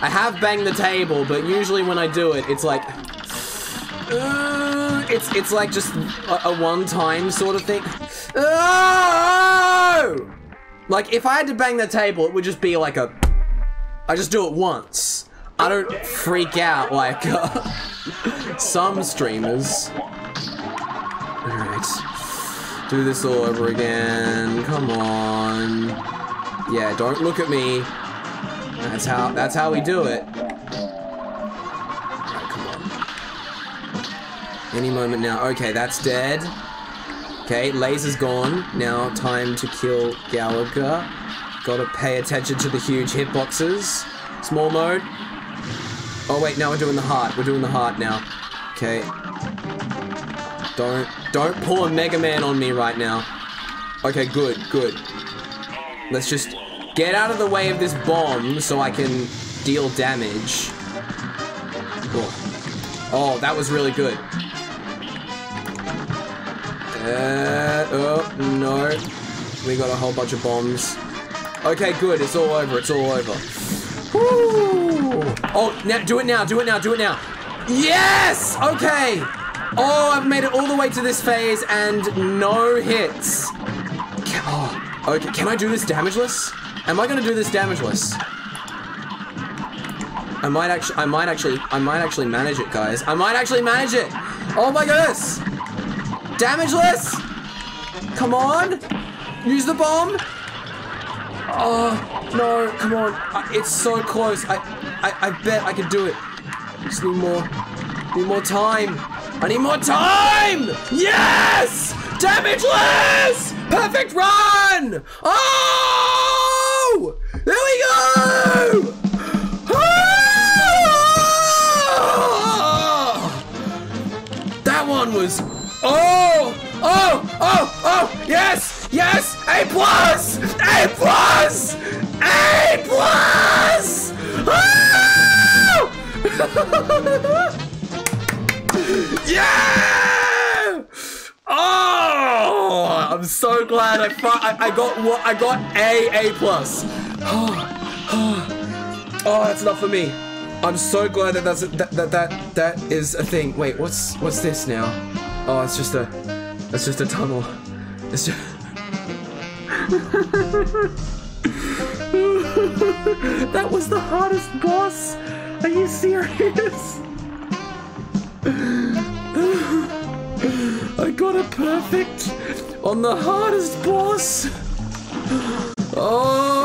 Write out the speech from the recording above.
I have banged the table, but usually when I do it, it's like... Uh, it's it's like just a, a one-time sort of thing. Oh! Like, if I had to bang the table, it would just be like a... I just do it once. I don't freak out like uh, some streamers. Alright. Do this all over again. Come on. Yeah, don't look at me. That's how that's how we do it. On. Any moment now. Okay, that's dead. Okay, laser's gone. Now time to kill Galaga. Gotta pay attention to the huge hitboxes. Small mode. Oh wait, now we're doing the heart. We're doing the heart now. Okay. Don't don't pull a Mega Man on me right now. Okay, good, good. Let's just get out of the way of this bomb so I can deal damage. Oh, oh that was really good. Uh, oh, no. We got a whole bunch of bombs. Okay, good. It's all over. It's all over. Woo! Oh, now do it now. Do it now. Do it now. Yes! Okay. Oh, I've made it all the way to this phase and no hits. Oh, okay. Can I do this damageless? Am I gonna do this damageless? I might actually, I might actually, I might actually manage it, guys. I might actually manage it. Oh my goodness! Damageless! Come on! Use the bomb! Oh, no, come on. It's so close. I, I, I bet I can do it. Just need more, need more time. I need more time! Yes! Damageless! Perfect run! Oh! There we go! Ah! That one was. Oh! Oh! Oh! Oh! Yes! Yes! A plus! A plus! A plus! Ah! yeah! Oh! I'm so glad I I, I got what I got A A plus. Oh, oh, that's not for me. I'm so glad that that's a, that, that that that is a thing. Wait, what's what's this now? Oh, it's just a it's just a tunnel. It's just That was the hardest boss. Are you serious? I got a perfect on the hardest boss. Oh.